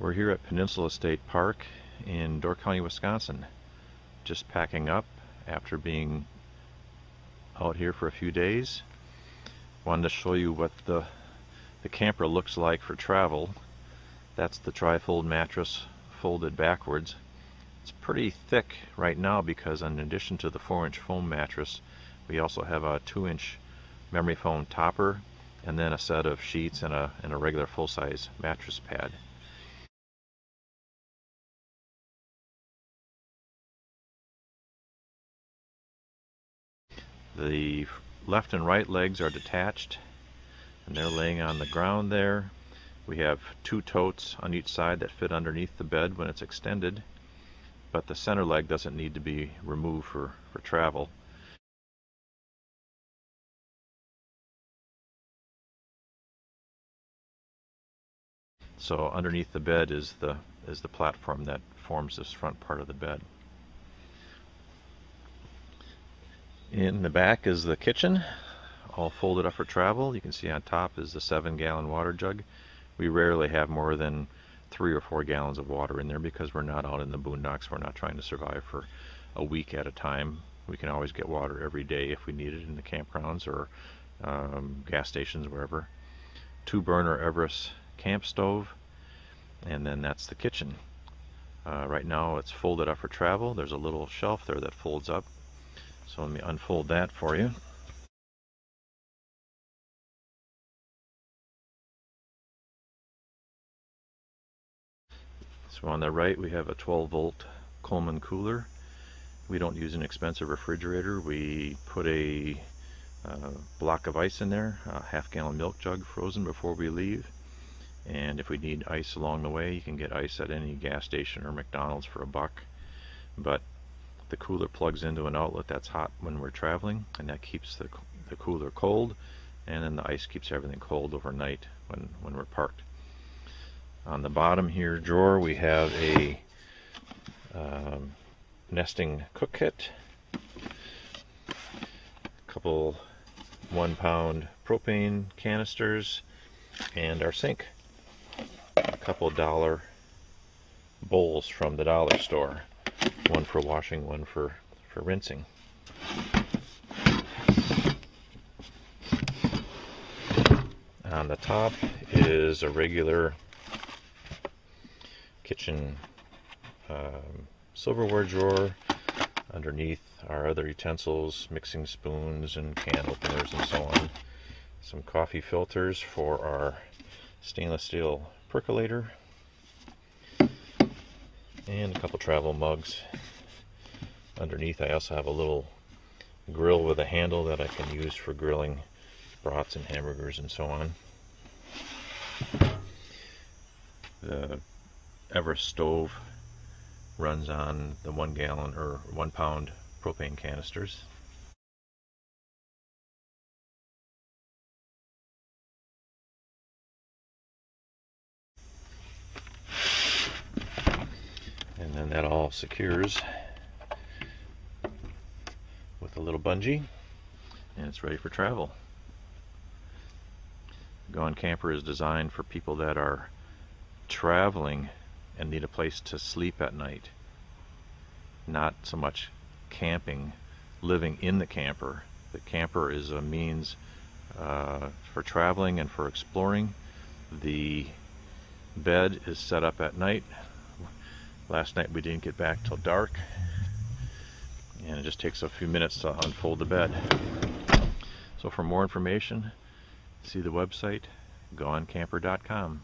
We're here at Peninsula State Park in Door County, Wisconsin. Just packing up after being out here for a few days. Wanted to show you what the, the camper looks like for travel. That's the trifold mattress folded backwards. It's pretty thick right now because in addition to the 4 inch foam mattress, we also have a 2 inch memory foam topper and then a set of sheets and a, and a regular full-size mattress pad. The left and right legs are detached and they're laying on the ground there. We have two totes on each side that fit underneath the bed when it's extended, but the center leg doesn't need to be removed for, for travel. So underneath the bed is the is the platform that forms this front part of the bed. In the back is the kitchen, all folded up for travel. You can see on top is the seven gallon water jug. We rarely have more than three or four gallons of water in there because we're not out in the boondocks. We're not trying to survive for a week at a time. We can always get water every day if we need it in the campgrounds or um, gas stations, wherever. Two burner Everest camp stove, and then that's the kitchen. Uh, right now it's folded up for travel. There's a little shelf there that folds up so let me unfold that for you. So on the right we have a 12 volt Coleman cooler. We don't use an expensive refrigerator. We put a uh, block of ice in there, a half gallon milk jug frozen before we leave. And if we need ice along the way, you can get ice at any gas station or McDonald's for a buck. But the cooler plugs into an outlet that's hot when we're traveling and that keeps the, the cooler cold and then the ice keeps everything cold overnight when, when we're parked. On the bottom here drawer we have a um, nesting cook kit, a couple one pound propane canisters and our sink. A couple dollar bowls from the dollar store one for washing, one for, for rinsing. On the top is a regular kitchen um, silverware drawer. Underneath are other utensils, mixing spoons and can openers and so on. Some coffee filters for our stainless steel percolator and a couple travel mugs. Underneath I also have a little grill with a handle that I can use for grilling brats and hamburgers and so on. The Everest stove runs on the one gallon or one pound propane canisters. and secures with a little bungee and it's ready for travel. Gone Camper is designed for people that are traveling and need a place to sleep at night. Not so much camping, living in the camper. The camper is a means uh, for traveling and for exploring. The bed is set up at night Last night we didn't get back till dark and it just takes a few minutes to unfold the bed. So for more information, see the website gonecamper.com.